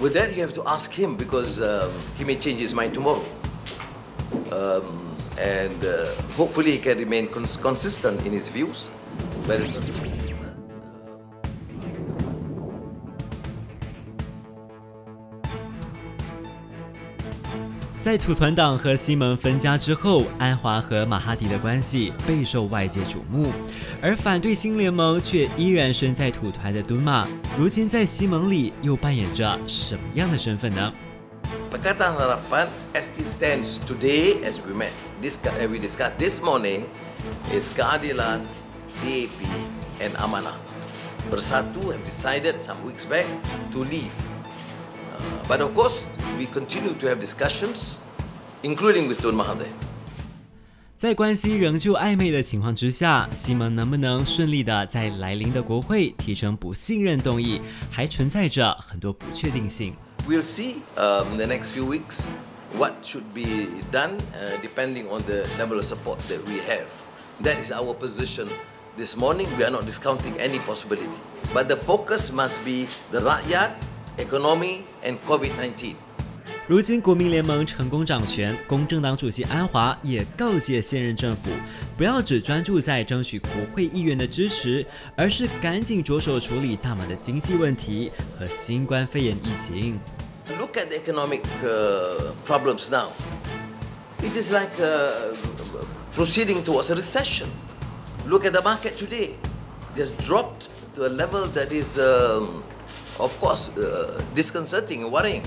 With that, you have to ask him because um, he may change his mind tomorrow. Um, and uh, hopefully, he can remain cons- consistent in his views. 在土团党和西蒙分家之后，安华和马哈迪的关系备受外界瞩目，而反对新联盟却依然身在土团的敦马，如今在西蒙里又扮演着什么样的身份呢？Pakatan Harapan, as it stands today, as we met, discuss, uh, we discussed this morning, is Keadilan, DAP, and Amanah. Bersatu have decided some weeks back to leave. But of course, we continue to have discussions, including with Tun Mahathir. 在关系仍旧暧昧的情况之下，希盟能不能顺利的在来临的国会提成不信任动议，还存在着很多不确定性。We'll see um, the next few weeks what should be done, uh, depending on the level of support that we have. That is our position this morning. We are not discounting any possibility, but the focus must be the rakyat economy, and COVID 19. 如今国民联盟成功掌权，公正党主席安华也告诫现任政府，不要只专注在争取国会议员的支持，而是赶紧着手处理大马的经济问题和新冠肺炎疫情。 Look at the economic uh, problems now. It is like uh, proceeding towards a recession. Look at the market today. It has dropped to a level that is, um, of course, uh, disconcerting and worrying.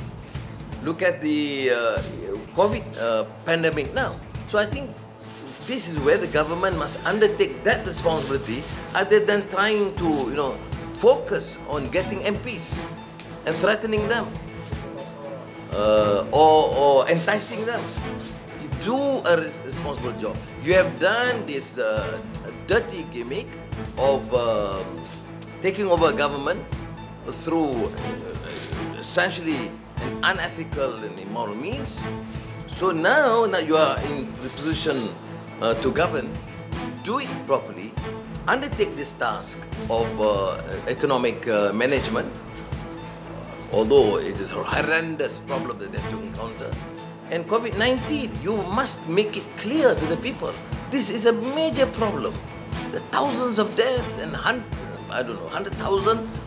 Look at the uh, COVID uh, pandemic now. So I think this is where the government must undertake that responsibility other than trying to, you know, focus on getting MPs and threatening them uh, or, or enticing them. To do a res- responsible job. You have done this uh, dirty gimmick of um taking over a government through uh, essentially an unethical and immoral means. So now that you are in the position uh, to govern, do it properly, undertake this task of uh, economic uh, management, although it is a horrendous problem that they have to encounter. And COVID 19, you must make it clear to the people this is a major problem. The thousands of deaths and hun- I don't know, 100,000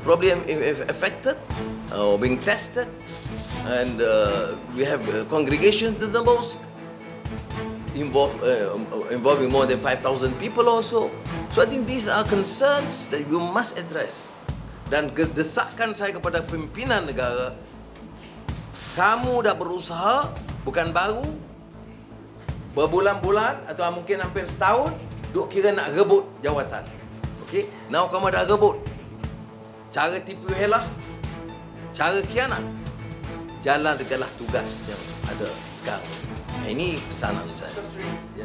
probably affected uh, or being tested. And uh, we have uh, congregations in the mosque involve, uh, involving more than 5,000 people also. So I think these are concerns that you must address. Dan desakan saya kepada pimpinan negara, kamu dah berusaha, bukan baru, berbulan-bulan atau mungkin hampir setahun, duk kira nak rebut jawatan. Okay? Now kamu dah rebut. Cara tipu helah, cara khianat, jalan degalah tugas yang ada sekarang. Ini pesanan saya. Ya.